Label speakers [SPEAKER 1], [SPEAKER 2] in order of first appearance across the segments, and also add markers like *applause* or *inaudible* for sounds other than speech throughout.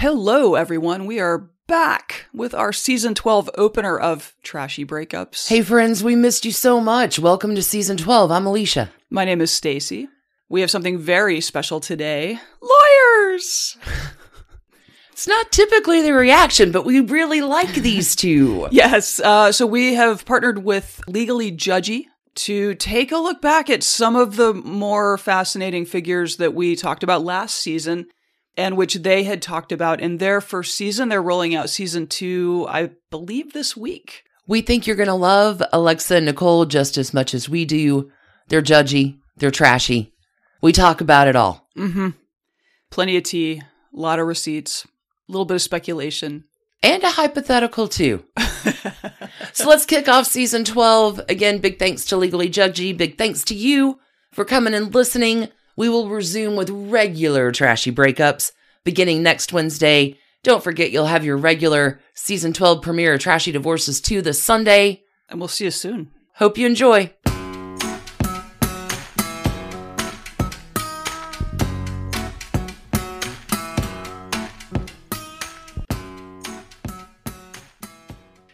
[SPEAKER 1] Hello, everyone. We are back with our season 12 opener of Trashy Breakups.
[SPEAKER 2] Hey friends, we missed you so much. Welcome to season 12. I'm Alicia.
[SPEAKER 1] My name is Stacy. We have something very special today lawyers! *laughs*
[SPEAKER 2] It's not typically the reaction, but we really like these two. *laughs*
[SPEAKER 1] Yes, uh, so we have partnered with Legally Judgy to take a look back at some of the more fascinating figures that we talked about last season and which they had talked about in their first season. They're rolling out season two, I believe, this week.
[SPEAKER 2] We think you're going to love Alexa and Nicole just as much as we do. They're judgy, they're trashy. We talk about it all.
[SPEAKER 1] Mm-hmm. Plenty of tea, a lot of receipts, a little bit of speculation.
[SPEAKER 2] And a hypothetical, too. *laughs* so let's kick off season 12. Again, big thanks to Legally Judgy. Big thanks to you for coming and listening. We will resume with regular trashy breakups beginning next Wednesday. Don't forget, you'll have your regular season 12 premiere of Trashy Divorces 2 this Sunday.
[SPEAKER 1] And we'll see you soon.
[SPEAKER 2] Hope you enjoy.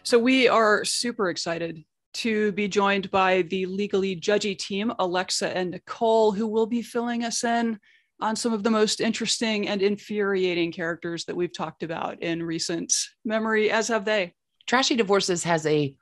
[SPEAKER 1] So we are super excited to be joined by the legally judgy team, Alexa and Nicole, who will be filling us in on some of the most interesting and infuriating characters that we've talked about in recent memory, as have they.
[SPEAKER 2] Trashy Divorces has a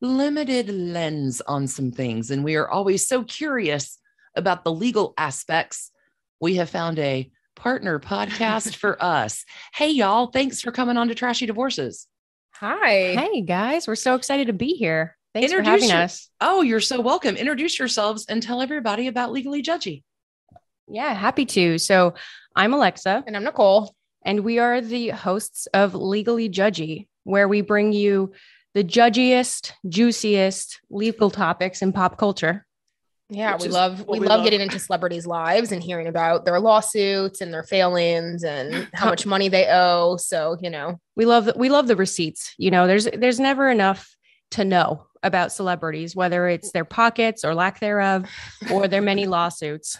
[SPEAKER 2] limited lens on some things, and we are always so curious about the legal aspects. We have found a partner podcast for *laughs* us. Hey, y'all, thanks for coming on to Trashy Divorces.
[SPEAKER 3] Hi.
[SPEAKER 4] Hey guys, we're so excited to be here. Thanks
[SPEAKER 2] Introduce
[SPEAKER 4] for having
[SPEAKER 2] your-
[SPEAKER 4] us.
[SPEAKER 2] Oh, you're so welcome. Introduce yourselves and tell everybody about Legally Judgy.
[SPEAKER 4] Yeah, happy to. So I'm Alexa,
[SPEAKER 3] And I'm Nicole.
[SPEAKER 4] and we are the hosts of Legally Judgy, where we bring you the judgiest, juiciest legal topics in pop culture.
[SPEAKER 3] Yeah,
[SPEAKER 1] Which
[SPEAKER 3] we love we,
[SPEAKER 1] we
[SPEAKER 3] love
[SPEAKER 1] love.
[SPEAKER 3] getting into celebrities' lives and hearing about their lawsuits and their failings and how much money they owe. So, you know,
[SPEAKER 4] We love we love the receipts. You know, there's there's never enough to know about celebrities, whether it's their pockets or lack thereof, or their many *laughs* lawsuits.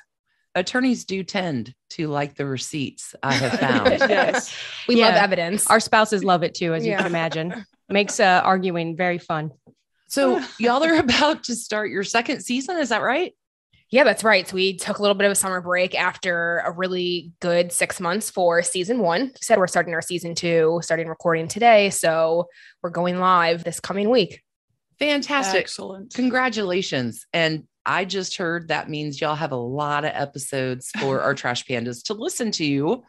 [SPEAKER 2] Attorneys do tend to like the receipts, I have *laughs* found.
[SPEAKER 1] yes.
[SPEAKER 3] we love evidence.
[SPEAKER 4] Our spouses love it too, as you can imagine. Makes uh, arguing very fun.
[SPEAKER 2] so, y'all are about to start your second season. Is that right?
[SPEAKER 3] yeah, that's right. So we took a little bit of a summer break after a really good six months for season one. We said we're starting our season two, starting recording today. So we're going live this coming week.
[SPEAKER 2] Fantastic.
[SPEAKER 1] Excellent.
[SPEAKER 2] Congratulations. And I just heard that means y'all have a lot of episodes for our *laughs* trash pandas to listen to. You.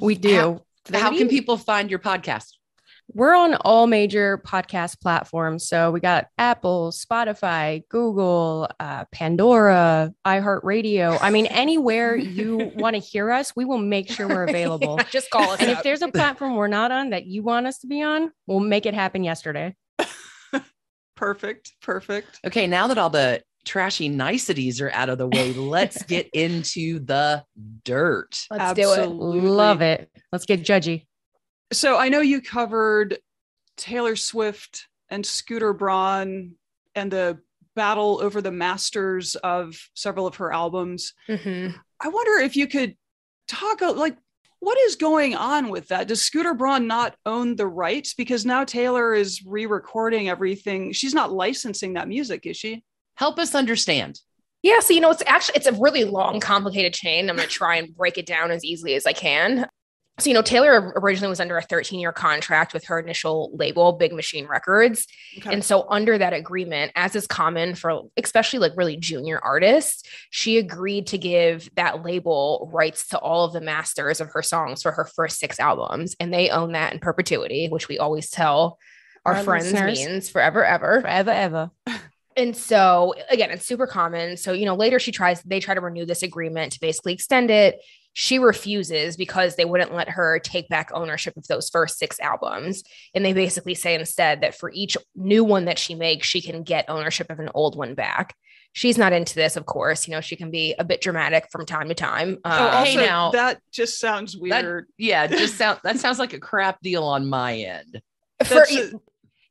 [SPEAKER 4] We do.
[SPEAKER 2] How, how can people find your podcast?
[SPEAKER 4] We're on all major podcast platforms. So we got Apple, Spotify, Google, uh, Pandora, iHeartRadio. I mean, anywhere you *laughs* want to hear us, we will make sure we're *laughs* available.
[SPEAKER 3] Just call us.
[SPEAKER 4] and if there's a platform we're not on that you want us to be on, we'll make it happen yesterday.
[SPEAKER 1] Perfect. Perfect.
[SPEAKER 2] Okay, now that all the trashy niceties are out of the way, let's *laughs* get into the dirt.
[SPEAKER 3] Let's do it.
[SPEAKER 4] Love it. Let's get judgy.
[SPEAKER 1] So I know you covered Taylor Swift and Scooter Braun and the battle over the masters of several of her albums.
[SPEAKER 3] Mhm.
[SPEAKER 1] I wonder if you could talk like what is going on with that? Does Scooter Braun not own the rights because now Taylor is re-recording everything? She's not licensing that music, is she?
[SPEAKER 2] Help us understand.
[SPEAKER 3] Yeah, so you know, it's actually it's a really long, complicated chain. I'm gonna try and break it down as easily as I can. So, you know, Taylor originally was under a 13 year contract with her initial label, Big Machine Records.
[SPEAKER 1] Okay.
[SPEAKER 3] And so, under that agreement, as is common for especially like really junior artists, she agreed to give that label rights to all of the masters of her songs for her first six albums. And they own that in perpetuity, which we always tell our,
[SPEAKER 4] Our
[SPEAKER 3] friends
[SPEAKER 4] listeners.
[SPEAKER 3] means forever, ever.
[SPEAKER 4] Forever, ever. *laughs*
[SPEAKER 3] And so again, it's super common. So, you know, later she tries, they try to renew this agreement to basically extend it. She refuses because they wouldn't let her take back ownership of those first six albums. And they basically say instead that for each new one that she makes, she can get ownership of an old one back. She's not into this, of course. You know, she can be a bit dramatic from time to time.
[SPEAKER 1] Oh,
[SPEAKER 3] Uh,
[SPEAKER 2] hey, now-
[SPEAKER 1] that just sounds
[SPEAKER 2] That-
[SPEAKER 1] weird.
[SPEAKER 2] Yeah, just sound that sounds like a crap deal on my end.
[SPEAKER 3] for,
[SPEAKER 1] a-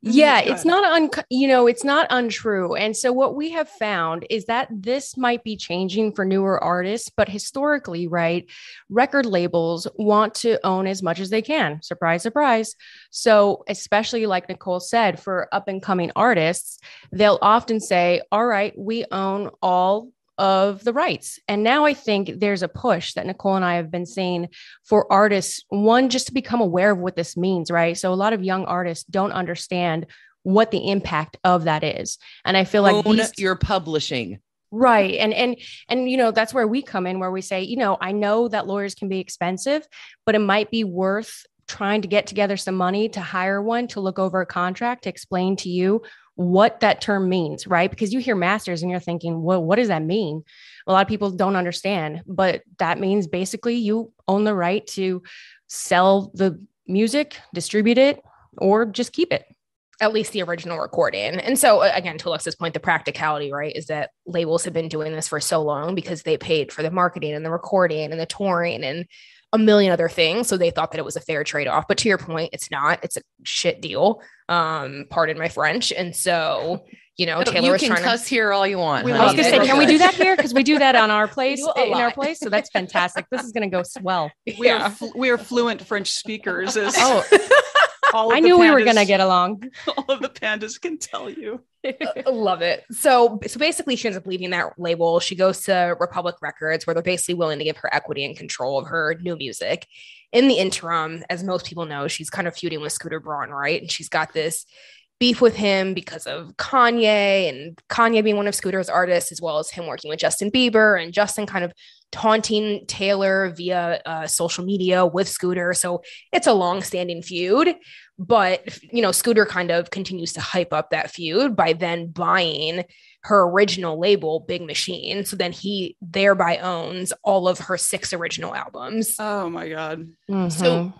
[SPEAKER 4] Yeah, it's not un you know, it's not untrue. And so what we have found is that this might be changing for newer artists, but historically, right, record labels want to own as much as they can. Surprise, surprise. So, especially like Nicole said, for up and coming artists, they'll often say, "All right, we own all of the rights. And now I think there's a push that Nicole and I have been seeing for artists, one, just to become aware of what this means, right? So a lot of young artists don't understand what the impact of that is. And I feel like
[SPEAKER 2] Own
[SPEAKER 4] these,
[SPEAKER 2] your publishing.
[SPEAKER 4] right. And and and you know, that's where we come in where we say, you know, I know that lawyers can be expensive, but it might be worth trying to get together some money to hire one to look over a contract to explain to you what that term means, right? Because you hear masters and you're thinking, well, what does that mean? A lot of people don't understand, but that means basically you own the right to sell the music, distribute it, or just keep it.
[SPEAKER 3] at least the original recording. And so again, to Alexa's point, the practicality, right, is that labels have been doing this for so long because they paid for the marketing and the recording and the touring and a million other things. So they thought that it was a fair trade-off. But to your point, it's not. It's a shit deal. Um, pardon my French. And so, you know, Taylor
[SPEAKER 2] you
[SPEAKER 3] was
[SPEAKER 2] can
[SPEAKER 3] trying
[SPEAKER 2] cuss here all you want.
[SPEAKER 1] We
[SPEAKER 4] I was gonna say, can we do that here? Because we do that on our *laughs* place
[SPEAKER 3] do a
[SPEAKER 4] in our place. So that's fantastic. This is gonna go swell.
[SPEAKER 3] to.
[SPEAKER 1] We are fl- we are fluent French speakers. As
[SPEAKER 4] Oh, *laughs*
[SPEAKER 1] all of
[SPEAKER 4] I
[SPEAKER 1] the
[SPEAKER 4] knew we were gonna get along. *laughs*
[SPEAKER 1] All of the pandas can tell you. *laughs*
[SPEAKER 3] Love it. So, so basically, she ends up leaving that label. She goes to Republic Records, where they're basically willing to give her equity and control of her new music. In the interim, as most people know, she's kind of feuding with Scooter Braun, right? And she's got this beef with him because of Kanye and Kanye being one of Scooter's artists, as well as him working with Justin Bieber and Justin kind of taunting Taylor via uh, social media with Scooter. So it's a long-standing feud but you know scooter kind of continues to hype up that feud by then buying her original label big machine so then he thereby owns all of her six original albums
[SPEAKER 1] Oh my god.
[SPEAKER 4] Mhm.
[SPEAKER 2] So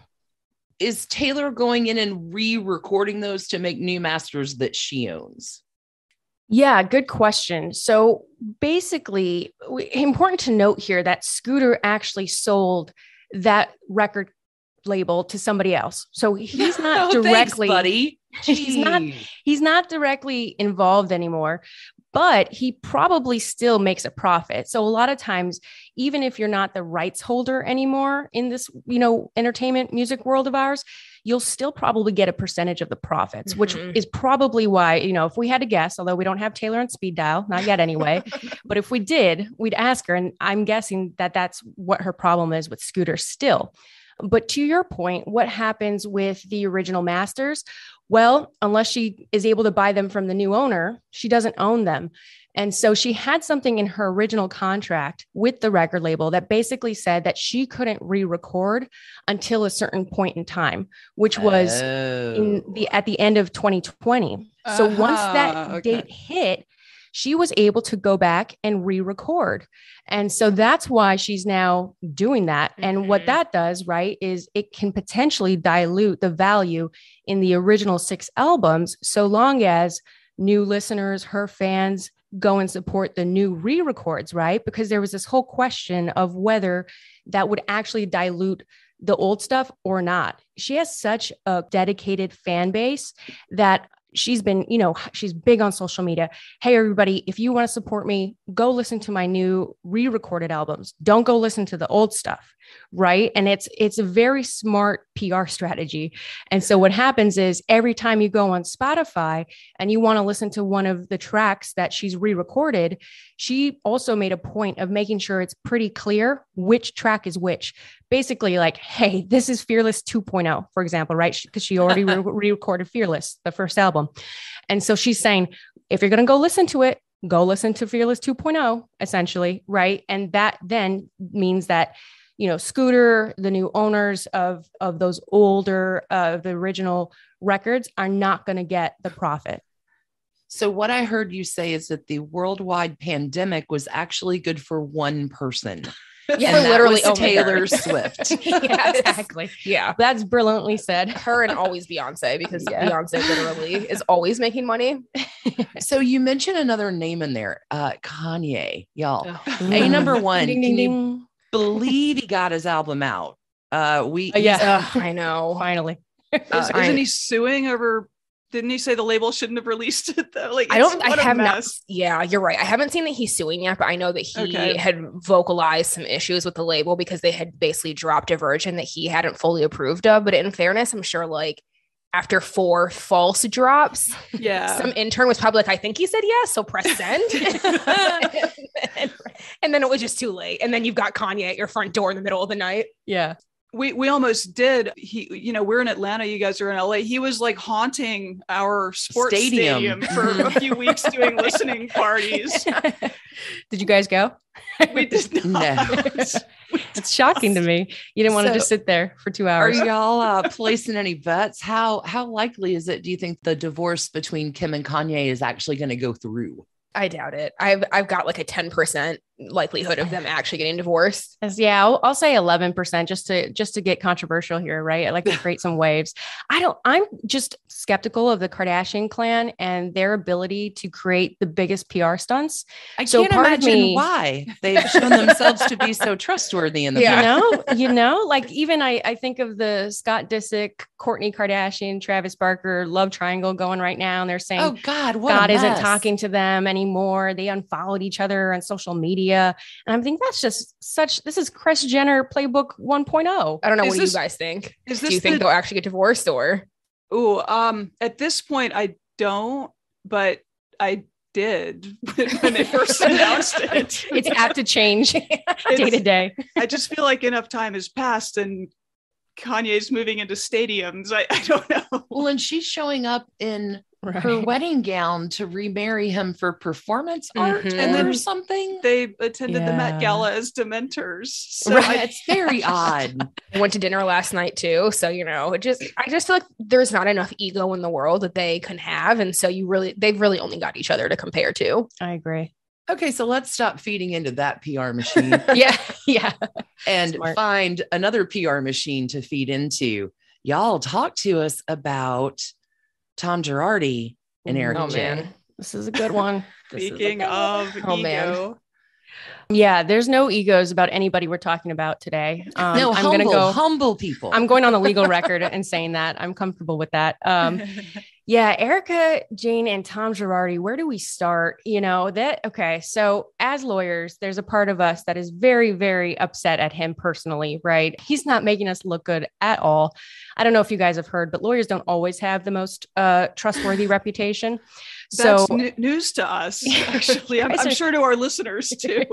[SPEAKER 2] is Taylor going in and re-recording those to make new masters that she owns?
[SPEAKER 4] Yeah, good question. So basically, important to note here that Scooter actually sold that record label to somebody else. So he's not *laughs*
[SPEAKER 2] Oh, thanks,
[SPEAKER 4] directly
[SPEAKER 2] buddy.
[SPEAKER 4] He's not- he's not directly involved anymore, but he probably still makes a profit. So a lot of times, even if you're not the rights holder anymore in this, you know, entertainment music world of ours, you'll still probably get a percentage of the profits, which
[SPEAKER 3] Mhm.
[SPEAKER 4] is probably why, you know, if we had to guess, although we don't have Taylor on speed dial, not yet anyway, *laughs* but if we did, we'd ask her. And I'm guessing that that's what her problem is with Scooter still. But to your point, what happens with the original masters? Well, unless she is able to buy them from the new owner, she doesn't own them. And so she had something in her original contract with the record label that basically said that she couldn't re record until a certain point in time, which was in
[SPEAKER 2] Oh.
[SPEAKER 4] the at the end of 2020. So once that
[SPEAKER 1] Ah, okay.
[SPEAKER 4] date hit, she was able to go back and re-record. And so that's why she's now doing that. And what
[SPEAKER 3] Mhm.
[SPEAKER 4] that does, right, is it can potentially dilute the value in the original six albums so long as new listeners, her fans go and support the new re-records, right? Because there was this whole question of whether that would actually dilute the old stuff or not. She has such a dedicated fan base that she's been, you know, she's big on social media. Hey, everybody, if you want to support me, go listen to my new re-recorded albums. Don't go listen to the old stuff. Right. And it's it's a very smart PR strategy. And so what happens is every time you go on Spotify and you want to listen to one of the tracks that she's re-recorded, she also made a point of making sure it's pretty clear which track is which basically like, hey, this is Fearless 2.0, for example, right? Because she already *laughs* re recorded Fearless, the first album. And so she's saying, if you're going to go listen to it, go listen to Fearless 2.0, essentially, right? And that then means that, you know, Scooter, the new owners of of those older, uh, the original records, are not going to get the profit.
[SPEAKER 2] So what I heard you say is that the worldwide pandemic was actually good for one person. *laughs*
[SPEAKER 3] yeah literally
[SPEAKER 2] was. Taylor Swift. *laughs*
[SPEAKER 3] Yes. *laughs*
[SPEAKER 4] exactly.
[SPEAKER 3] yeah
[SPEAKER 4] That's brilliantly said.
[SPEAKER 3] her and always beyonce because
[SPEAKER 4] Yeah.
[SPEAKER 3] beyonce literally is always making money
[SPEAKER 2] So you mentioned another name in there, uh, Kanye, y'all.
[SPEAKER 3] Oh.
[SPEAKER 2] A number one.
[SPEAKER 4] Ding,
[SPEAKER 2] Can
[SPEAKER 4] ding,
[SPEAKER 2] you
[SPEAKER 4] ding.
[SPEAKER 2] believe he got his album out? Uh, we
[SPEAKER 4] Uh, yeah.
[SPEAKER 3] Ugh, i know
[SPEAKER 4] Finally.
[SPEAKER 2] Uh,
[SPEAKER 1] isn't he suing over didn't he say the label shouldn't have released it though? Like
[SPEAKER 3] I don't. I have not. Yeah, you're right. I haven't seen that he's suing yet, but I know that he
[SPEAKER 1] Okay.
[SPEAKER 3] had vocalized some issues with the label because they had basically dropped a version that he hadn't fully approved of. But in fairness, I'm sure like after four false drops,
[SPEAKER 1] Yeah.
[SPEAKER 3] some intern was probably like, "I think he said yes, so press send." and, *laughs* *laughs* and then it was just too late. And then you've got Kanye at your front door in the middle of the night.
[SPEAKER 4] Yeah.
[SPEAKER 1] We we almost did. He, you know, we're in Atlanta. You guys are in LA. He was like haunting our sports
[SPEAKER 2] Stadium.
[SPEAKER 1] stadium, for a few weeks, doing listening parties. *laughs*
[SPEAKER 4] Did you guys go?
[SPEAKER 1] We did *laughs* not. *laughs*
[SPEAKER 4] It's shocking to me. You didn't want to just sit there for two hours
[SPEAKER 2] Are
[SPEAKER 4] hours.
[SPEAKER 2] y'all uh, placing any bets? How how likely is it? Do you think the divorce between Kim and Kanye is actually going to go through?
[SPEAKER 3] I doubt it. I've I've got like a 10% likelihood of them actually getting divorced.
[SPEAKER 4] As- Yeah, I'll, I'll say 11% just to just to get controversial here, right? I like to create some waves. I don't I'm just skeptical of the Kardashian clan and their ability to create the biggest PR stunts.
[SPEAKER 2] I
[SPEAKER 4] So
[SPEAKER 2] can't imagine
[SPEAKER 4] me-
[SPEAKER 2] why they've shown themselves to be so trustworthy in the
[SPEAKER 3] Yeah.
[SPEAKER 4] You know, you know, like even I I think of the Scott Disick, Kourtney Kardashian, Travis Barker love triangle going right now and they're saying
[SPEAKER 2] Oh God, what
[SPEAKER 4] God isn't talking to them anymore. They unfollowed each other on social media. And I think that's just such this is Kris Jenner playbook 1.0.
[SPEAKER 3] I don't know
[SPEAKER 1] Is
[SPEAKER 3] what
[SPEAKER 1] this-
[SPEAKER 3] do you guys think.
[SPEAKER 1] Is
[SPEAKER 3] Do you think
[SPEAKER 1] the,
[SPEAKER 3] they'll actually get divorced or
[SPEAKER 1] Ooh, um, at this point, I don't, but I did when they first *laughs* announced it.
[SPEAKER 4] It's apt to change *laughs* day to day.
[SPEAKER 1] I just feel like enough time has passed and Kanye's moving into stadiums. I, I don't know.
[SPEAKER 2] Well, and she's showing up in her wedding gown to remarry him for performance art
[SPEAKER 3] Mhm.
[SPEAKER 1] And then
[SPEAKER 2] or something.
[SPEAKER 1] They attended the Met Gala as Dementors. So
[SPEAKER 2] right,
[SPEAKER 1] I,
[SPEAKER 2] it's very *laughs* odd.
[SPEAKER 3] I went to dinner last night too. So, you know, it just I just feel like there's not enough ego in the world that they can have. And so you really they've really only got each other to compare to.
[SPEAKER 4] I agree.
[SPEAKER 2] Okay, so let's stop feeding into that PR machine *laughs*
[SPEAKER 4] Yeah. Yeah.
[SPEAKER 2] and
[SPEAKER 4] Smart.
[SPEAKER 2] find another PR machine to feed into. Y'all talk to us about Tom Girardi and Eric
[SPEAKER 3] Oh
[SPEAKER 2] J.
[SPEAKER 3] man.
[SPEAKER 4] This is a good one. *laughs* This is a
[SPEAKER 1] speaking
[SPEAKER 4] good one.
[SPEAKER 1] of
[SPEAKER 3] Oh, man.
[SPEAKER 1] ego,
[SPEAKER 4] Yeah, there's no egos about anybody we're talking about today. Um,
[SPEAKER 2] no,
[SPEAKER 4] I'm
[SPEAKER 2] humble,
[SPEAKER 4] gonna go.
[SPEAKER 2] humble people.
[SPEAKER 4] I'm going on the legal record and saying that I'm comfortable with that. Um, *laughs* Yeah, Erika, Jayne, and Tom Girardi, where do we start? You know, that okay. So, as lawyers, there's a part of us that is very, very upset at him personally, right? He's not making us look good at all. I don't know if you guys have heard, but lawyers don't always have the most uh, trustworthy reputation.
[SPEAKER 1] That's
[SPEAKER 4] So,
[SPEAKER 1] n- news to us. *laughs* Actually, I'm, I'm sure to our listeners *laughs* too.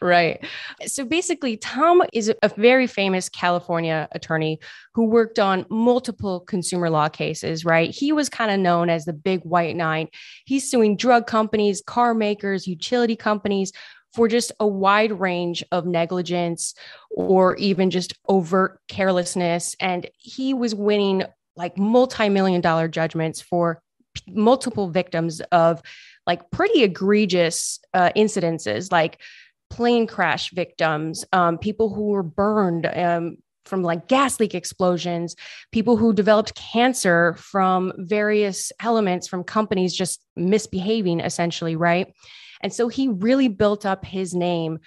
[SPEAKER 4] right. So basically, Tom is a very famous California attorney who worked on multiple consumer law cases, right? He was kind of known as the big white knight. He's suing drug companies, car makers, utility companies for just a wide range of negligence or even just overt carelessness. And he was winning like multi million dollar judgments for multiple victims of like pretty egregious uh, incidences, like plane crash victims, um, people who were burned um, from like gas leak explosions, people who developed cancer from various elements from companies just misbehaving, essentially, right? And so he really built up his name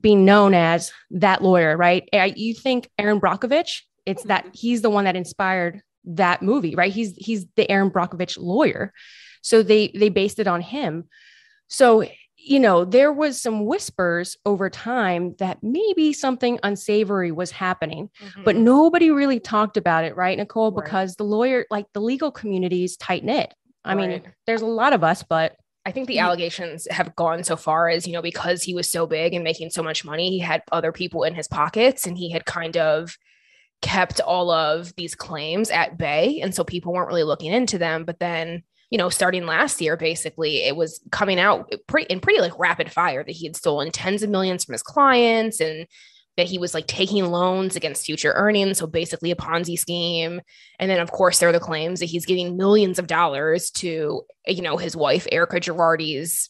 [SPEAKER 4] being known as that lawyer, right? You think Erin Brockovich, it's that he's the one that inspired that movie, right? He's he's the Erin Brockovich lawyer. So they they based it on him. So you know, there was some whispers over time that maybe something unsavory was happening, mm-hmm. but nobody really talked about it, right, Nicole?
[SPEAKER 3] Right.
[SPEAKER 4] Because the lawyer, like the legal community is tight knit. I mean,
[SPEAKER 3] Right.
[SPEAKER 4] there's a lot of us, but
[SPEAKER 3] I think the allegations have gone so far as, you know, because he was so big and making so much money, he had other people in his pockets and he had kind of kept all of these claims at bay. And so people weren't really looking into them. But then, you know, starting last year, basically, it was coming out pretty in pretty like rapid fire that he had stolen tens of millions from his clients and that he was like taking loans against future earnings. So basically a Ponzi scheme. And then, of course, there are the claims that he's giving millions of dollars to, you know, his wife, Erika Girardi's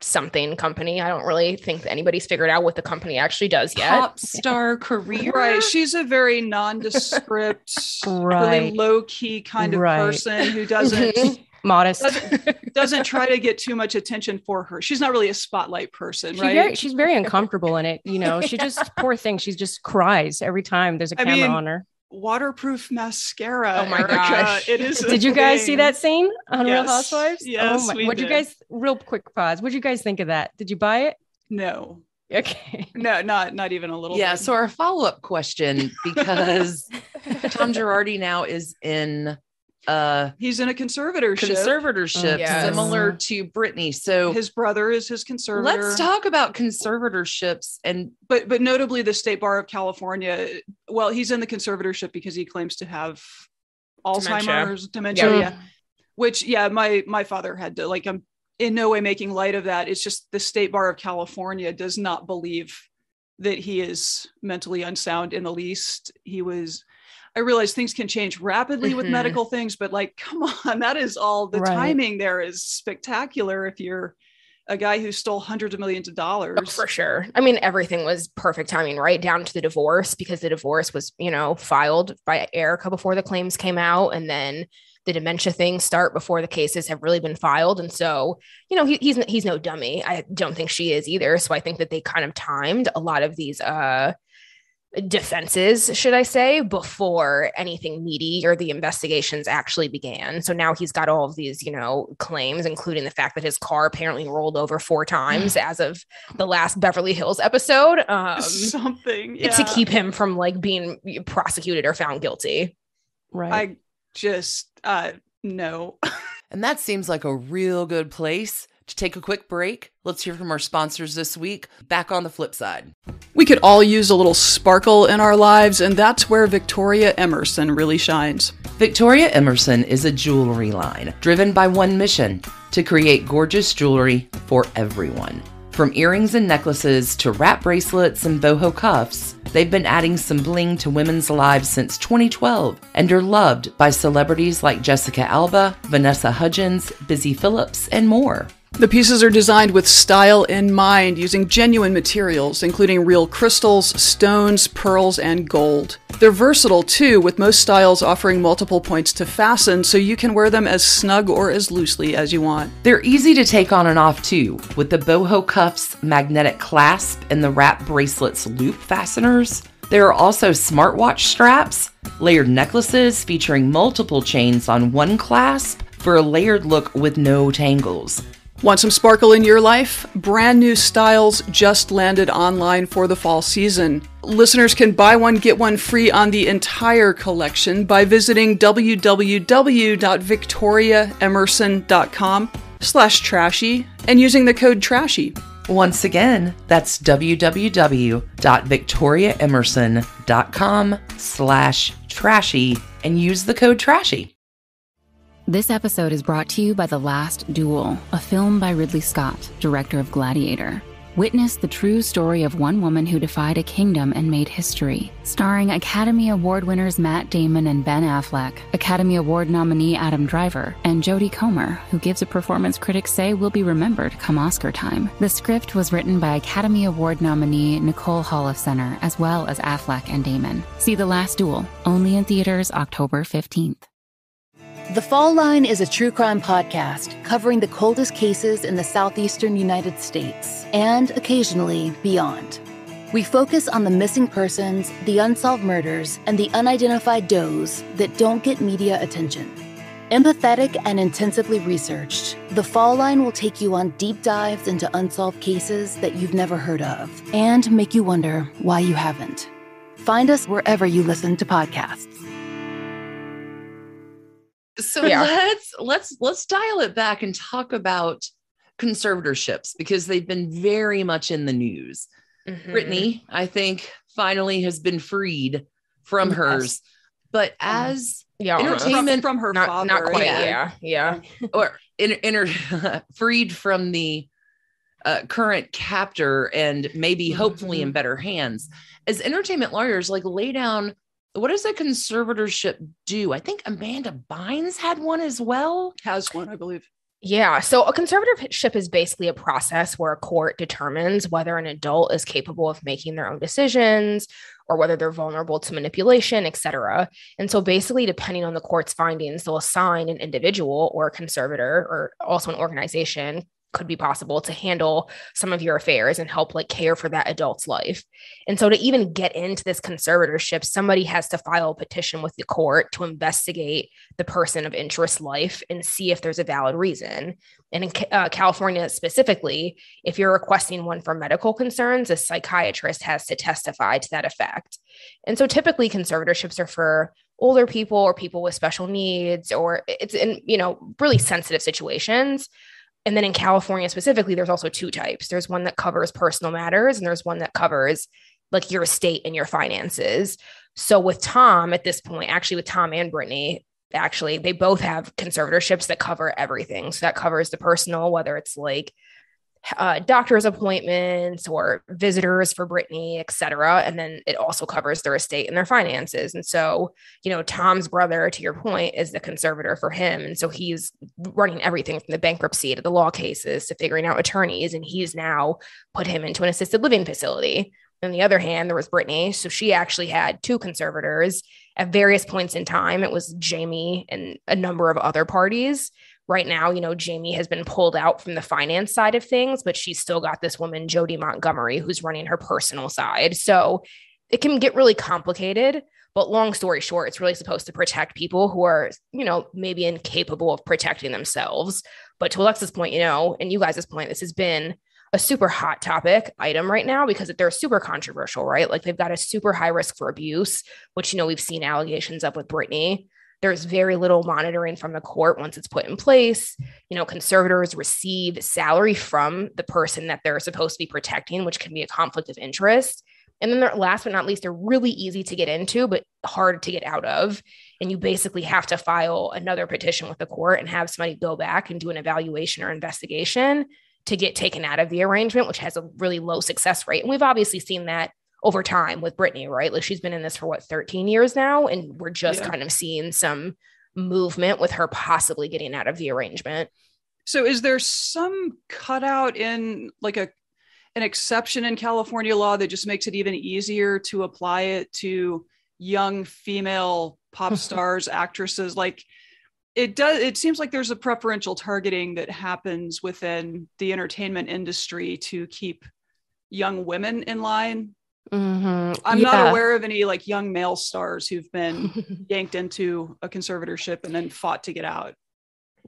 [SPEAKER 3] something company. I don't really think that anybody's figured out what the company actually does yet.
[SPEAKER 2] Pop star career.
[SPEAKER 1] Right. *laughs* She's a very nondescript, really low key kind of
[SPEAKER 4] Right.
[SPEAKER 1] person who *laughs* doesn't mm-hmm.
[SPEAKER 4] modest.
[SPEAKER 1] doesn't, doesn't try to get too much attention for her. She's not really a spotlight person,
[SPEAKER 4] She
[SPEAKER 1] right?
[SPEAKER 4] very, she's very uncomfortable in it. You know, she just poor thing. She just cries every time there's a
[SPEAKER 1] I
[SPEAKER 4] camera
[SPEAKER 1] mean,
[SPEAKER 4] on her.
[SPEAKER 1] Waterproof mascara.
[SPEAKER 3] Oh my
[SPEAKER 1] Erika.
[SPEAKER 3] gosh.
[SPEAKER 1] It is.
[SPEAKER 4] Did you guys see that scene on Real Housewives?
[SPEAKER 1] Oh yes,
[SPEAKER 4] Oh
[SPEAKER 1] we
[SPEAKER 4] What'd you guys? Real quick pause. What'd you guys think of that? Did you buy it?
[SPEAKER 1] No,
[SPEAKER 4] Okay.
[SPEAKER 1] no, not not even a little.
[SPEAKER 2] Yeah.
[SPEAKER 1] bit.
[SPEAKER 2] So our follow up question, because *laughs* Tom Girardi now is in a
[SPEAKER 1] he's in a conservatorship.
[SPEAKER 2] conservatorship
[SPEAKER 3] Yes.
[SPEAKER 2] similar to Britney. So
[SPEAKER 1] His brother is his conservator.
[SPEAKER 2] let's talk about conservatorships and
[SPEAKER 1] but but notably the state bar of california well he's in the conservatorship because he claims to have
[SPEAKER 3] Dementia.
[SPEAKER 1] alzheimer's dementia
[SPEAKER 3] Yeah.
[SPEAKER 1] yeah. which yeah my my father had to like i'm in no way making light of that it's just the state bar of california does not believe that he is mentally unsound in the least he was i realize things can change rapidly with
[SPEAKER 3] Mhm.
[SPEAKER 1] medical things but like come *laughs* on that is all the
[SPEAKER 4] Right.
[SPEAKER 1] timing there is spectacular if you're a guy who stole hundreds of millions of dollars
[SPEAKER 3] Oh, for sure. I mean, everything was perfect timing, right down to the divorce, because the divorce was, you know, filed by Erika before the claims came out, and then the dementia things start before the cases have really been filed. And so, you know, he, he's he's no dummy. I don't think she is either. So I think that they kind of timed a lot of these uh defenses, should I say, before anything meaty or the investigations actually began. So now he's got all of these, you know, claims, including the fact that his car apparently rolled over four times *sighs* as of the last Beverly Hills episode. Um, *laughs*
[SPEAKER 1] something yeah.
[SPEAKER 3] to keep him from like being prosecuted or found guilty.
[SPEAKER 4] Right.
[SPEAKER 1] I just uh no. *laughs*
[SPEAKER 2] and that seems like a real good place to take a quick break. Let's hear from our sponsors this week. Back on the flip side.
[SPEAKER 1] We could all use a little sparkle in our lives, and that's where Victoria Emerson really shines.
[SPEAKER 2] Victoria Emerson is a jewelry line driven by one mission to create gorgeous jewelry for everyone. From earrings and necklaces to wrap bracelets and boho cuffs, they've been adding some bling to women's lives since 2012 and are loved by celebrities like Jessica Alba, Vanessa Hudgens, Busy Phillips, and more.
[SPEAKER 1] The pieces are designed with style in mind, using genuine materials, including real crystals, stones, pearls, and gold. They're versatile too, with most styles offering multiple points to fasten, so you can wear them as snug or as loosely as you want.
[SPEAKER 2] They're easy to take on and off too, with the boho cuffs, magnetic clasp, and the wrap bracelets loop fasteners. There are also smartwatch straps, layered necklaces featuring multiple chains on one clasp for a layered look with no tangles.
[SPEAKER 1] Want some sparkle in your life? Brand new styles just landed online for the fall season. Listeners can buy one, get one free on the entire collection by visiting www.victoriaemerson.com slash trashy and using the code trashy.
[SPEAKER 2] Once again, that's www.victoriaemerson.com slash trashy and use the code trashy.
[SPEAKER 5] This episode is brought to you by The Last Duel, a film by Ridley Scott, director of Gladiator. Witness the true story of one woman who defied a kingdom and made history. Starring Academy Award winners Matt Damon and Ben Affleck, Academy Award nominee Adam Driver, and Jodie Comer, who gives a performance critics say will be remembered come Oscar time. The script was written by Academy Award nominee Nicole Holofcener, as well as Affleck and Damon. See The Last Duel, only in theaters October 15th.
[SPEAKER 6] The Fall Line is a true crime podcast covering the coldest cases in the southeastern United States and occasionally beyond. We focus on the missing persons, the unsolved murders, and the unidentified does that don't get media attention. Empathetic and intensively researched, The Fall Line will take you on deep dives into unsolved cases that you've never heard of and make you wonder why you haven't. Find us wherever you listen to podcasts.
[SPEAKER 2] So
[SPEAKER 3] Yeah.
[SPEAKER 2] let's let's let's dial it back and talk about conservatorships because they've been very much in the news.
[SPEAKER 3] Mhm.
[SPEAKER 2] Britney, I think, finally has been freed from
[SPEAKER 3] Yes.
[SPEAKER 2] hers. But as
[SPEAKER 3] yeah,
[SPEAKER 2] Entertainment-
[SPEAKER 1] from, from her
[SPEAKER 3] not
[SPEAKER 1] father.
[SPEAKER 3] not quite.
[SPEAKER 2] yeah.
[SPEAKER 3] Yeah, yeah. *laughs*
[SPEAKER 2] or in, inter, *laughs* freed from the uh, current captor and maybe hopefully in better hands, as entertainment lawyers, like lay down what does a conservatorship do? I think Amanda Bynes had one as well.
[SPEAKER 1] Has one, I believe.
[SPEAKER 3] Yeah. So a conservatorship is basically a process where a court determines whether an adult is capable of making their own decisions or whether they're vulnerable to manipulation, et cetera. And so basically, depending on the court's findings, they'll assign an individual or a conservator or also an organization could be possible to handle some of your affairs and help like care for that adult's life. And so to even get into this conservatorship, somebody has to file a petition with the court to investigate the person of interest life and see if there's a valid reason. And in uh, California specifically, if you're requesting one for medical concerns, a psychiatrist has to testify to that effect. And so typically conservatorships are for older people or people with special needs or it's in you know really sensitive situations and then in California specifically, there's also two types. There's one that covers personal matters, and there's one that covers like your estate and your finances. So with Tom at this point, actually with Tom and Britney, actually they both have conservatorships that cover everything. So that covers the personal, whether it's like uh, doctor's appointments or visitors for Britney, et cetera. And then it also covers their estate and their finances. And so, you know, Tom's brother, to your point, is the conservator for him. And so he's running everything from the bankruptcy to the law cases to figuring out attorneys. And he's now put him into an assisted living facility. On the other hand, there was Britney. So she actually had two conservators at various points in time. It was Jamie and a number of other parties right now, you know, Jamie has been pulled out from the finance side of things, but she's still got this woman, Jodi Montgomery, who's running her personal side. So it can get really complicated. But long story short, it's really supposed to protect people who are, you know, maybe incapable of protecting themselves. But to Alexa's point, you know, and you guys' point, this has been a super hot topic item right now because they're super controversial, right? Like they've got a super high risk for abuse, which, you know, we've seen allegations of with Britney. There's very little monitoring from the court once it's put in place. You know, conservators receive salary from the person that they're supposed to be protecting, which can be a conflict of interest. And then last but not least, they're really easy to get into, but hard to get out of. And you basically have to file another petition with the court and have somebody go back and do an evaluation or investigation to get taken out of the arrangement, which has a really low success rate. And we've obviously seen that over time with Britney, right? Like she's been in this for what 13 years now, and we're just yeah. kind of seeing some movement with her possibly getting out of the arrangement.
[SPEAKER 1] So is there some cutout in like a an exception in California law that just makes it even easier to apply it to young female pop *laughs* stars, actresses like it does it seems like there's a preferential targeting that happens within the entertainment industry to keep young women in line
[SPEAKER 4] Mm-hmm.
[SPEAKER 1] I'm yeah. not aware of any like young male stars who've been *laughs* yanked into a conservatorship and then fought to get out.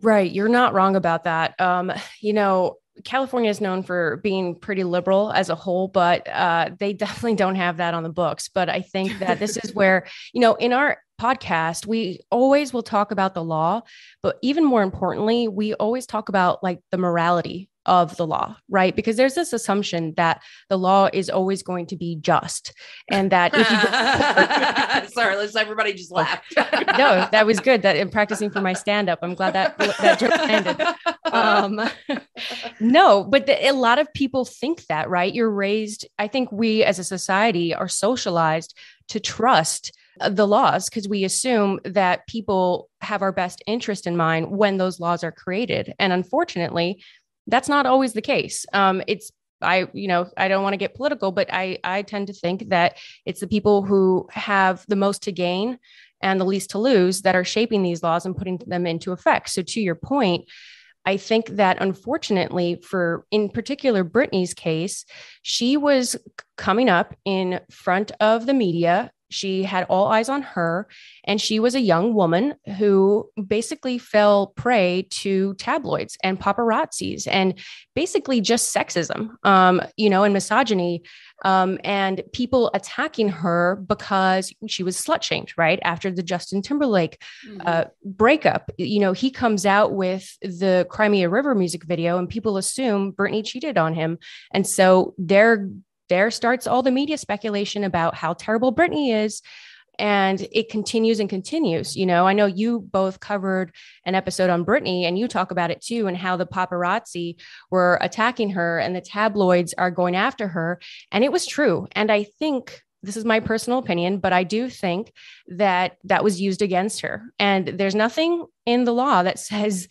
[SPEAKER 4] Right. You're not wrong about that. Um, you know, California is known for being pretty liberal as a whole, but uh, they definitely don't have that on the books. But I think that this is *laughs* where, you know, in our podcast, we always will talk about the law, but even more importantly, we always talk about like the morality of the law, right? Because there's this assumption that the law is always going to be just and that if
[SPEAKER 2] you *laughs* sorry, let's everybody just oh, laugh.
[SPEAKER 4] no, that was good. That in practicing for my stand-up, I'm glad that that joke ended. Um, *laughs* no, but the, a lot of people think that, right? You're raised, I think we as a society are socialized to trust the laws because we assume that people have our best interest in mind when those laws are created. And unfortunately, that's not always the case. Um, it's I, you know, I don't want to get political, but I, I tend to think that it's the people who have the most to gain and the least to lose that are shaping these laws and putting them into effect. So, to your point, I think that unfortunately, for in particular Britney's case, she was coming up in front of the media she had all eyes on her, and she was a young woman who basically fell prey to tabloids and paparazzis and basically just sexism, um, you know, and misogyny, um, and people attacking her because she was slut shamed, right? After the Justin Timberlake mm-hmm. uh, breakup, you know, he comes out with the Cry Me a River music video, and people assume Britney cheated on him. And so they're there starts all the media speculation about how terrible Britney is. And it continues and continues. You know, I know you both covered an episode on Britney and you talk about it too, and how the paparazzi were attacking her and the tabloids are going after her. And it was true. And I think this is my personal opinion, but I do think that that was used against her. And there's nothing in the law that says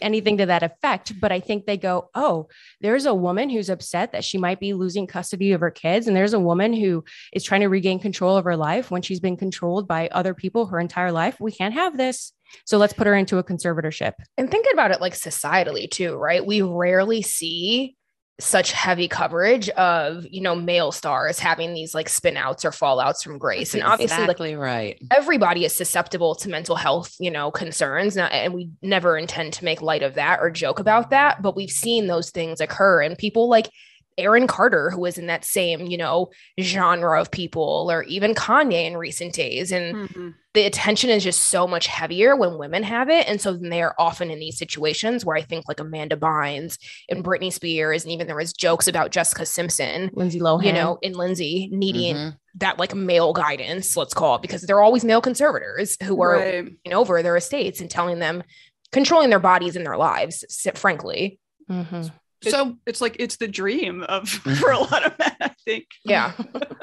[SPEAKER 4] anything to that effect. But I think they go, oh, there's a woman who's upset that she might be losing custody of her kids. And there's a woman who is trying to regain control of her life when she's been controlled by other people her entire life. We can't have this. So let's put her into a conservatorship.
[SPEAKER 3] And thinking about it like societally too, right? We rarely see such heavy coverage of you know male stars having these like spin outs or fallouts from grace
[SPEAKER 2] That's
[SPEAKER 3] and obviously
[SPEAKER 2] exactly
[SPEAKER 3] like
[SPEAKER 2] right.
[SPEAKER 3] everybody is susceptible to mental health you know concerns and we never intend to make light of that or joke about that but we've seen those things occur and people like Aaron Carter, who was in that same, you know, genre of people, or even Kanye in recent days. And
[SPEAKER 1] Mm-hmm.
[SPEAKER 3] the attention is just so much heavier when women have it. And so then they are often in these situations where I think like Amanda Bynes and Britney Spears, and even there was jokes about Jessica Simpson,
[SPEAKER 4] Lindsay Lohan.
[SPEAKER 3] you know, in Lindsay needing
[SPEAKER 2] Mhm.
[SPEAKER 3] that like male guidance, let's call it, because they're always male conservators who are
[SPEAKER 1] Right.
[SPEAKER 3] over their estates and telling them, controlling their bodies and their lives, s- frankly.
[SPEAKER 4] Mhm.
[SPEAKER 1] It-
[SPEAKER 2] So
[SPEAKER 1] It's like it's the dream of *laughs* for a lot of men, I think.
[SPEAKER 3] Yeah.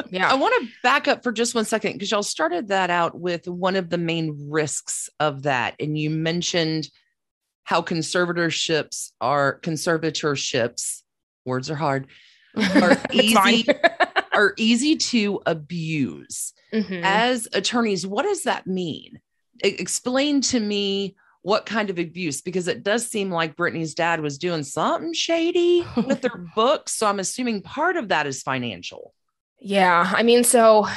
[SPEAKER 3] Yeah.
[SPEAKER 2] I want to back up for just one second because y'all started that out with one of the main risks of that. And you mentioned how conservatorships are conservatorships, words are hard, *laughs* are
[SPEAKER 3] It's fine.
[SPEAKER 2] easy *laughs* are easy to abuse.
[SPEAKER 3] Mhm.
[SPEAKER 2] As attorneys, what does that mean? Explain to me what kind of abuse, because it does seem like Britney's dad was doing something shady with *laughs* their books. So I'm assuming part of that is financial.
[SPEAKER 3] Yeah, I mean, so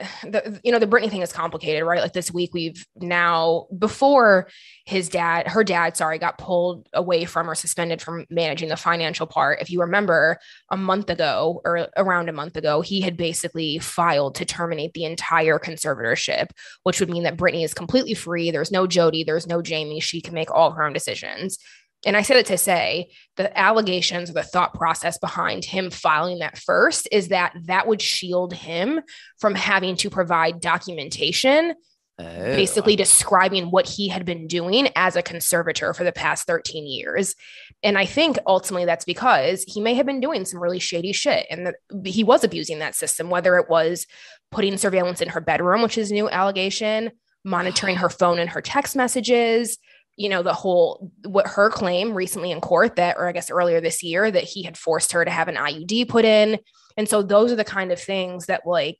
[SPEAKER 3] *sighs* the you know the Britney thing is complicated, right? Like this week, we've now before his dad, her dad, sorry, got pulled away from or suspended from managing the financial part. If you remember, a month ago or around a month ago, he had basically filed to terminate the entire conservatorship, which would mean that Britney is completely free. There's no Jodi, there's no Jamie. She can make all her own decisions. And I said it to say the allegations or the thought process behind him filing that first is that that would shield him from having to provide documentation oh. basically describing what he had been doing as a conservator for the past 13 years. And I think ultimately that's because he may have been doing some really shady shit and he was abusing that system, whether it was putting surveillance in her bedroom, which is a new allegation, monitoring her phone and her text messages. You know, the whole what her claim recently in court that, or I guess earlier this year, that he had forced her to have an IUD put in. And so those are the kind of things that, like,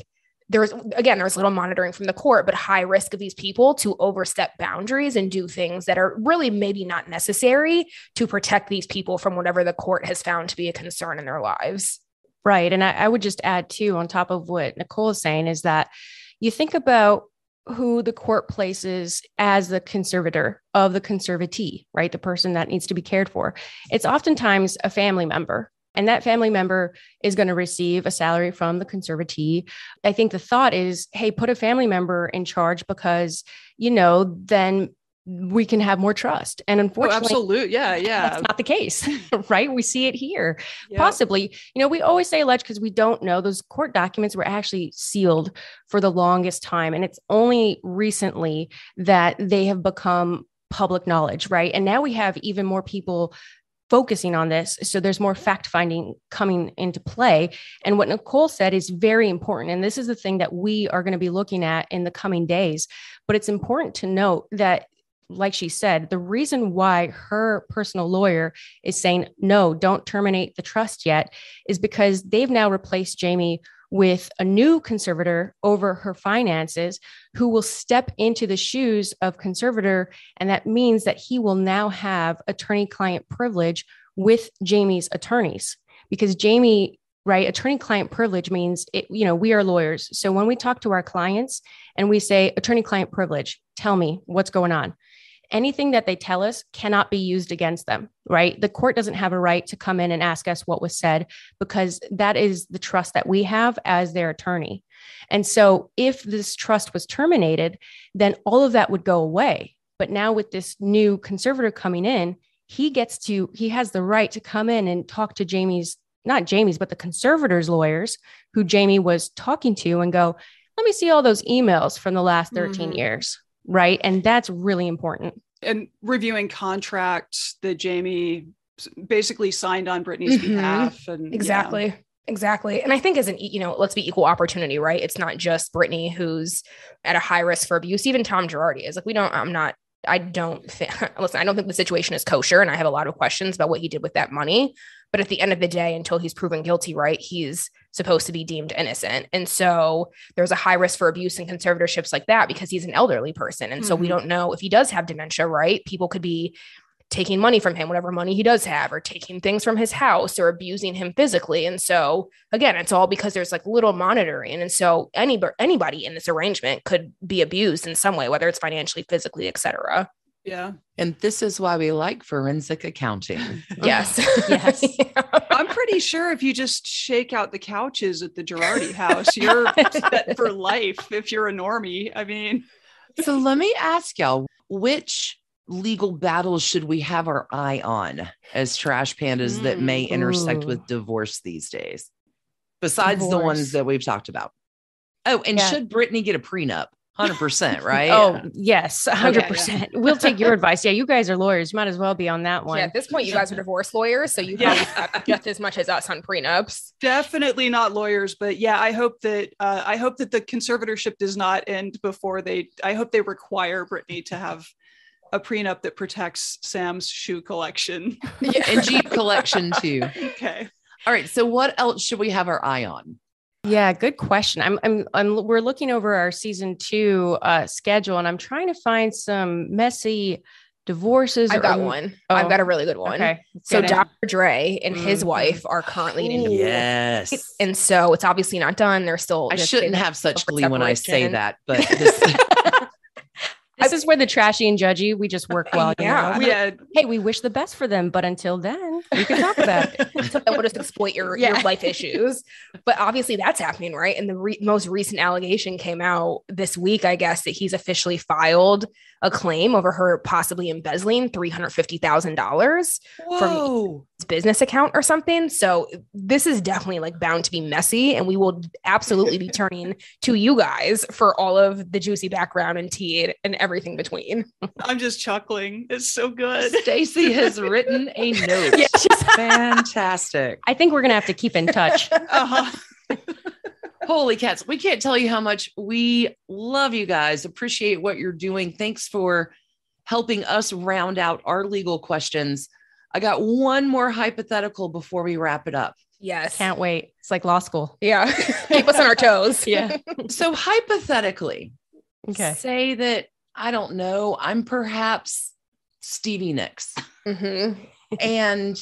[SPEAKER 3] there's again there's little monitoring from the court but high risk of these people to overstep boundaries and do things that are really maybe not necessary to protect these people from whatever the court has found to be a concern in their lives
[SPEAKER 4] Right. And I, I would just add too, on top of what Nicole is saying, is that you think about who the court places as the conservator of the conservatee, right? The person that needs to be cared for. It's oftentimes a family member. And that family member is going to receive a salary from the conservatee. I think the thought is, hey, put a family member in charge because, you know, then we can have more trust. And
[SPEAKER 1] Oh,
[SPEAKER 4] unfortunately,
[SPEAKER 1] absolutely. Yeah, *laughs* yeah.
[SPEAKER 4] that's not the case, *laughs* right? We see it here
[SPEAKER 1] yeah.
[SPEAKER 4] possibly you know we always say alleged because we don't know those court documents were actually sealed for the longest time and it's only recently that they have become public knowledge right and now we have even more people focusing on this so there's more fact finding coming into play and what nicole said is very important and this is the thing that we are going to be looking at in the coming days but it's important to note that like she said, the reason why her personal lawyer is saying, no, don't terminate the trust yet is because they've now replaced Jamie with a new conservator over her finances who will step into the shoes of conservator. And that means that he will now have attorney client privilege with Jamie's attorneys. Because Jamie right attorney client privilege means it, you know we are lawyers. So when we talk to our clients and we say attorney client privilege tell me what's going on anything that they tell us cannot be used against them, right? The court doesn't have a right to come in and ask us what was said because that is the trust that we have as their attorney. And so if this trust was terminated, then all of that would go away. But now with this new conservator coming in, he gets to, he has the right to come in and talk to Jamie's, not Jamie's, but the conservator's lawyers who Jamie was talking to and go, let me see all those emails from the last 13
[SPEAKER 1] Mhm.
[SPEAKER 4] years right? And that's really important.
[SPEAKER 1] and reviewing contracts that Jamie basically signed on Britney's
[SPEAKER 3] Mhm.
[SPEAKER 1] behalf. And yeah.
[SPEAKER 3] exactly Exactly. And I think as an, you know, let's be equal opportunity, right? It's not just Britney who's at a high risk for abuse. Even Tom Girardi is like, we don't, I'm not, I don't think, *laughs* listen, I don't think the situation is kosher. And I have a lot of questions about what he did with that money. But at the end of the day, until he's proven guilty, right, he's supposed to be deemed innocent. And so there's a high risk for abuse and conservatorships like that because he's an elderly person. And so we
[SPEAKER 1] Mhm.
[SPEAKER 3] don't know if he does have dementia, right? People could be taking money from him, whatever money he does have, or taking things from his house or abusing him physically. And so again, it's all because there's like little monitoring. And so any anybody in this arrangement could be abused in some way, whether it's financially, physically, etc.
[SPEAKER 1] Yeah.
[SPEAKER 2] And this is why we like forensic accounting. *laughs*
[SPEAKER 3] Yes.
[SPEAKER 4] Yes. *laughs*
[SPEAKER 1] I'm pretty sure if you just shake out the couches at the Girardi *laughs* house, you're set for life if you're a normie. I mean,
[SPEAKER 2] so let me ask y'all which legal battles should we have our eye on as trash pandas that may mm. intersect
[SPEAKER 4] Ooh.
[SPEAKER 2] with divorce these days besides the ones that we've talked about oh and
[SPEAKER 4] Yeah.
[SPEAKER 2] should britney get a prenup 100% *laughs* right
[SPEAKER 4] Oh, yes, 100%. We'll take your advice. Yeah, you guys are lawyers. You might as well be on that one.
[SPEAKER 3] Yeah, at this point, you guys are divorce lawyers, so you
[SPEAKER 1] Yeah.
[SPEAKER 3] have just as much as us on prenups.
[SPEAKER 1] definitely not lawyers, but yeah, I hope that uh, I hope that the conservatorship does not end before they. I hope they require Britney to have a prenup that protects Sam's shoe collection. *laughs*
[SPEAKER 2] and jeep collection too *laughs*
[SPEAKER 1] okay.
[SPEAKER 2] all right so what else should we have our eye on
[SPEAKER 4] Yeah, good question. I'm, I'm, I'm we're looking over our season two uh, schedule, and I'm trying to find some messy divorces.
[SPEAKER 3] I've got
[SPEAKER 4] or-
[SPEAKER 3] one.
[SPEAKER 4] Oh,
[SPEAKER 3] I've got a really good one.
[SPEAKER 4] Okay,
[SPEAKER 3] So. Dr. Dre and his
[SPEAKER 1] Mhm.
[SPEAKER 3] wife are currently in a divorce.
[SPEAKER 2] yes
[SPEAKER 3] And so it's obviously not done. They're still
[SPEAKER 2] i shouldn't have such glee when i say that but this, *laughs* *laughs*
[SPEAKER 4] this is where the trashy and judgy we just work *laughs* well. you
[SPEAKER 3] Yeah.
[SPEAKER 4] know?
[SPEAKER 1] We had
[SPEAKER 4] Hey, we wish the best for them, but until then, we can talk about it. *laughs*
[SPEAKER 3] so that will just exploit your,
[SPEAKER 4] Yeah.
[SPEAKER 3] your life issues. But obviously that's happening, right? And the re- most recent allegation came out this week, I guess, that he's officially filed a claim over her possibly embezzling $350,000
[SPEAKER 2] whoa
[SPEAKER 3] his business account or something. So this is definitely like bound to be messy. And we will absolutely be *laughs* turning to you guys for all of the juicy background and tea and everything between.
[SPEAKER 1] I'm just chuckling. It's so good.
[SPEAKER 2] stacy has *laughs* written a note
[SPEAKER 3] Yeah, she's- *laughs*
[SPEAKER 2] fantastic
[SPEAKER 4] I think we're gonna have to keep in touch.
[SPEAKER 1] Uh-huh.
[SPEAKER 2] Holy cats. We can't tell you how much we love you guys, appreciate what you're doing. Thanks for helping us round out our legal questions. I got one more hypothetical before we wrap it up.
[SPEAKER 3] Yes.
[SPEAKER 4] Can't wait. It's like law school.
[SPEAKER 3] Yeah. *laughs* Keep us on our toes. *laughs*
[SPEAKER 4] Yeah. *laughs*
[SPEAKER 2] So, hypothetically,
[SPEAKER 4] Okay.
[SPEAKER 2] say that I don't know, I'm perhaps Stevie Nicks
[SPEAKER 3] hmm
[SPEAKER 2] and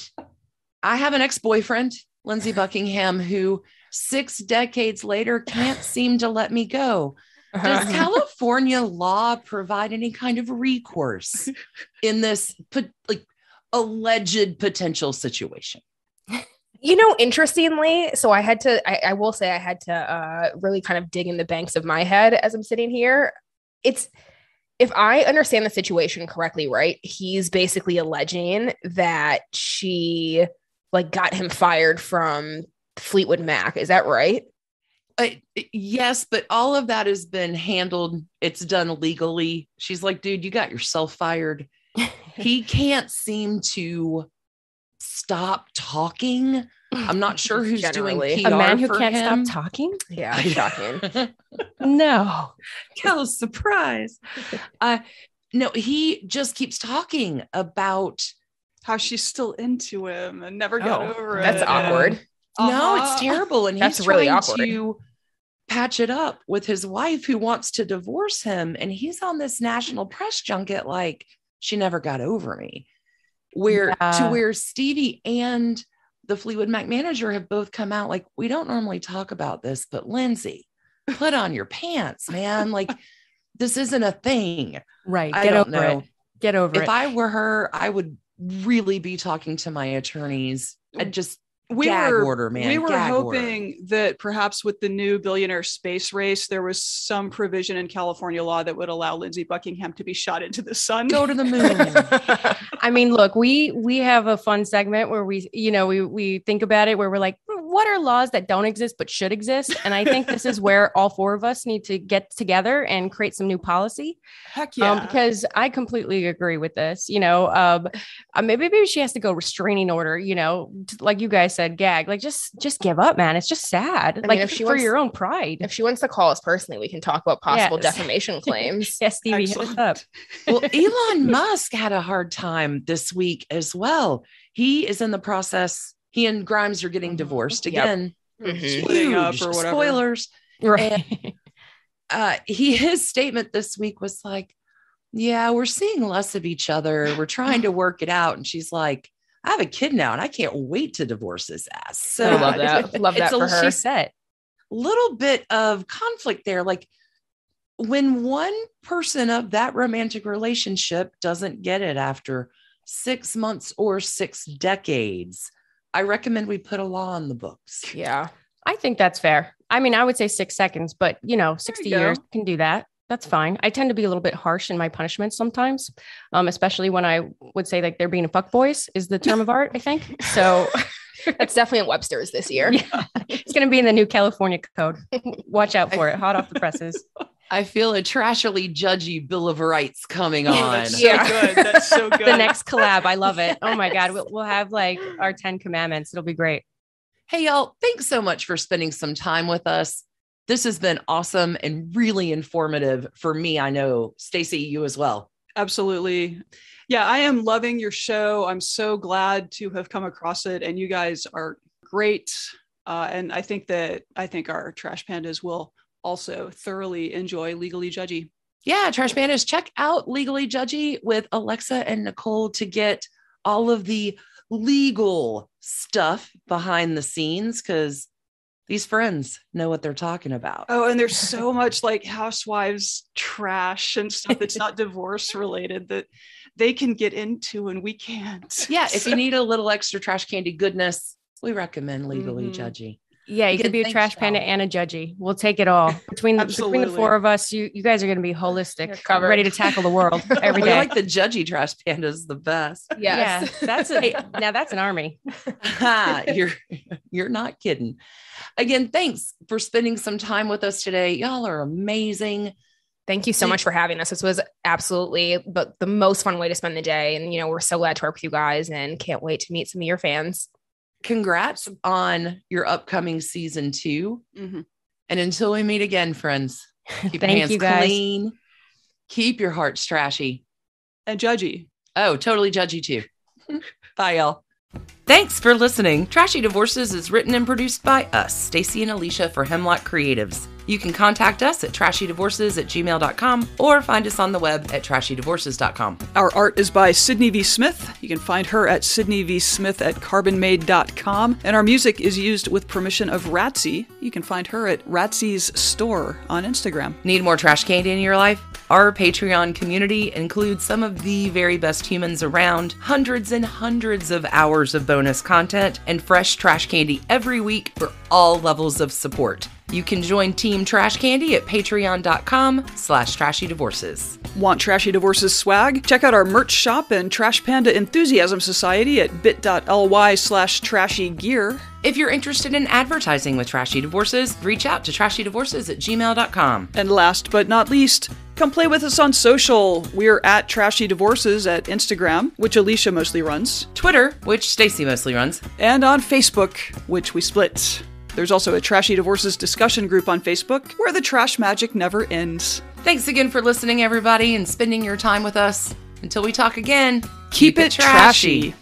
[SPEAKER 2] I have an ex boyfriend, Lindsey Buckingham, who six decades later can't seem to let me go. Does
[SPEAKER 3] Uh-huh.
[SPEAKER 2] California law provide any kind of recourse in this pot- like alleged potential situation?
[SPEAKER 3] You know, interestingly, so I had to, I, I will say, I had to uh, really kind of dig in the banks of my head as I'm sitting here. It's, if I understand the situation correctly, right? He's basically alleging that she like got him fired from Fleetwood Mac. Is that right?
[SPEAKER 2] Uh, yes, but all of that has been handled. It's done legally. She's like, dude, you got yourself fired. He can't seem to stop talking. I'm not *laughs* sure who's
[SPEAKER 3] Generally.
[SPEAKER 2] doing
[SPEAKER 3] A
[SPEAKER 2] PR
[SPEAKER 4] A man who
[SPEAKER 2] for
[SPEAKER 4] can't
[SPEAKER 2] him.
[SPEAKER 4] stop talking?
[SPEAKER 3] Yeah, *laughs* shocking.
[SPEAKER 4] No. *laughs*
[SPEAKER 2] Cal surprise. Uh no, he just keeps talking about
[SPEAKER 1] How she's still into him and never got
[SPEAKER 3] Oh,
[SPEAKER 1] over
[SPEAKER 3] That's
[SPEAKER 1] it.
[SPEAKER 3] That's awkward.
[SPEAKER 2] no,
[SPEAKER 1] Uh-huh.
[SPEAKER 2] it's terrible. And he's
[SPEAKER 3] really
[SPEAKER 2] trying
[SPEAKER 3] awkward.
[SPEAKER 2] to patch it up with his wife who wants to divorce him. And he's on this national press junket like she never got over me. Where to where Stevie and the Fleetwood Mac manager have both come out like, we don't normally talk about this, but Lindsey, put on your pants, man. *laughs* Like this isn't a thing.
[SPEAKER 4] Right.
[SPEAKER 2] I
[SPEAKER 4] Get
[SPEAKER 2] don't
[SPEAKER 4] over
[SPEAKER 2] know.
[SPEAKER 4] it. Get over
[SPEAKER 2] If
[SPEAKER 4] it.
[SPEAKER 2] I were her, I would really be talking to my attorneys. I'd mm. just
[SPEAKER 1] we
[SPEAKER 2] gag
[SPEAKER 1] were
[SPEAKER 2] order, man.
[SPEAKER 1] we were
[SPEAKER 2] Gag order.
[SPEAKER 1] hoping that perhaps with the new billionaire space race there was some provision in california law that would allow lindsey buckingham to be shot into the sun
[SPEAKER 2] go to the moon. *laughs*
[SPEAKER 4] I mean, look, we we have a fun segment where we, you know, we we think about it where we're like, "Hmm, what are laws that don't exist but should exist? And I think this is *laughs* where all four of us need to get together and create some new policy.
[SPEAKER 1] Heck yeah.
[SPEAKER 4] Um, because I completely agree with this. You know, um, uh, maybe maybe she has to go restraining order. You know, t- like you guys said, gag. Like just just give up, man. It's just sad.
[SPEAKER 3] mean,
[SPEAKER 4] like
[SPEAKER 3] if she
[SPEAKER 4] for
[SPEAKER 3] wants-
[SPEAKER 4] your own pride.
[SPEAKER 3] If she wants to call us personally, we can talk about possible
[SPEAKER 4] Yes.
[SPEAKER 3] defamation *laughs* claims.
[SPEAKER 4] yes, Stevie, hit us up.
[SPEAKER 2] well, Elon Musk had a hard time this week as well. He is in the process. He and Grimes are getting divorced
[SPEAKER 3] Yep.
[SPEAKER 2] again.
[SPEAKER 3] Mhm.
[SPEAKER 1] Up
[SPEAKER 2] Huge
[SPEAKER 1] or whatever.
[SPEAKER 2] Spoilers.
[SPEAKER 4] Right.
[SPEAKER 2] Uh, he his statement this week was like, "Yeah, we're seeing less of each other. We're trying to work it out." And she's like, "I have a kid now, and I can't wait to divorce his ass." So
[SPEAKER 3] I love that. *laughs* Love that
[SPEAKER 2] it's a
[SPEAKER 3] for her.
[SPEAKER 4] She's set.
[SPEAKER 2] little bit of conflict there. Like when one person of that romantic relationship doesn't get it after six months or six decades, I recommend we put a law on the books.
[SPEAKER 3] Yeah.
[SPEAKER 4] I think that's fair. I mean, I would say six seconds, but you know, 60
[SPEAKER 1] you
[SPEAKER 4] years can do that. That's fine. I tend to be a little bit harsh in my punishments sometimes, um, especially when I would say like they're being fuckboys is the term of art, I think. So *laughs*
[SPEAKER 3] That's definitely in Webster's this year. *laughs*
[SPEAKER 4] Yeah. it's going to be in the new California code. Watch out for it. Hot off the presses. *laughs*
[SPEAKER 2] I feel a trashily judgy Bill of Rights coming *laughs* on.
[SPEAKER 1] that's so
[SPEAKER 3] Yeah.
[SPEAKER 1] good. That's so *laughs* good.
[SPEAKER 4] the next collab. I love it. Oh my God. We'll, we'll have like our 10 commandments. It'll be great.
[SPEAKER 2] Hey, y'all, thanks so much for spending some time with us. This has been awesome and really informative for me. I know, Stacy, you as well.
[SPEAKER 1] Absolutely. Yeah, I am loving your show. I'm so glad to have come across it, and you guys are great. Uh, and I think that I think our trash pandas will also thoroughly enjoy Legally Judgy.
[SPEAKER 2] Yeah, Trash Pandas, check out Legally Judgy with Alexa and Nicole to get all of the legal stuff behind the scenes because these friends know what they're talking about.
[SPEAKER 1] Oh, and there's so *laughs* much like housewives trash and stuff that's not divorce related that they can get into and we can't.
[SPEAKER 2] Yeah, if you *laughs* need a little extra trash candy goodness, we recommend Legally
[SPEAKER 1] Mhm.
[SPEAKER 2] Judgy.
[SPEAKER 4] Yeah, you could be a
[SPEAKER 2] thanks,
[SPEAKER 4] trash panda and a judgy. We'll take it all. Between the, between the four of us, you you guys are going to be holistic, ready to tackle the world *laughs* every day.
[SPEAKER 2] We
[SPEAKER 4] day.
[SPEAKER 2] like the Judgy Trash Pandas the best.
[SPEAKER 3] Yes.
[SPEAKER 4] Yeah, that's a now that's an army.
[SPEAKER 2] Ha, *laughs* *laughs* you're you're not kidding. Again, thanks for spending some time with us today. Y'all are amazing.
[SPEAKER 3] Thank you so much for having us. This was absolutely but the most fun way to spend the day. And you know, we're so glad to work with you guys and can't wait to meet some of your fans.
[SPEAKER 2] Congrats on your upcoming season two.
[SPEAKER 1] Mhm.
[SPEAKER 2] And until we meet again, friends, *laughs* keep your hands
[SPEAKER 4] you,
[SPEAKER 2] clean. Keep your hearts trashy.
[SPEAKER 1] And Judgy.
[SPEAKER 2] Oh, totally judgy too. *laughs* Bye, y'all. Thanks for listening. Trashy Divorces is written and produced by us, Stacy and Alicia for Hemlock Creatives. You can contact us at trashydivorces at gmail.com or find us on the web at trashydivorces.com.
[SPEAKER 1] Our art is by Sydney V. Smith. You can find her at Sydney V. Smith at carbonmade.com. And our music is used with permission of Ratsy. You can find her at Ratsy's store on Instagram.
[SPEAKER 2] Need more trash candy in your life? Our Patreon community includes some of the very best humans around, hundreds and hundreds of hours of bonus content, and fresh trash candy every week for all levels of support. You can join Team Trash Candy at patreon.com slash trashy divorces.
[SPEAKER 1] Want Trashy Divorces swag? Check out our merch shop and Trash Panda Enthusiasm Society at bit.ly slash trashy gear.
[SPEAKER 2] If you're interested in advertising with Trashy Divorces, reach out to trashydivorces at gmail.com.
[SPEAKER 1] And last but not least, come play with us on social. We're at Trashy Divorces at Instagram, which Alicia mostly runs,
[SPEAKER 2] Twitter, which Stacy mostly runs.
[SPEAKER 1] and on Facebook, which we split. There's also a Trashy Divorces discussion group on Facebook where the trash magic never ends.
[SPEAKER 2] Thanks again for listening, everybody, and spending your time with us. Until we talk again,
[SPEAKER 1] Keep, it trashy.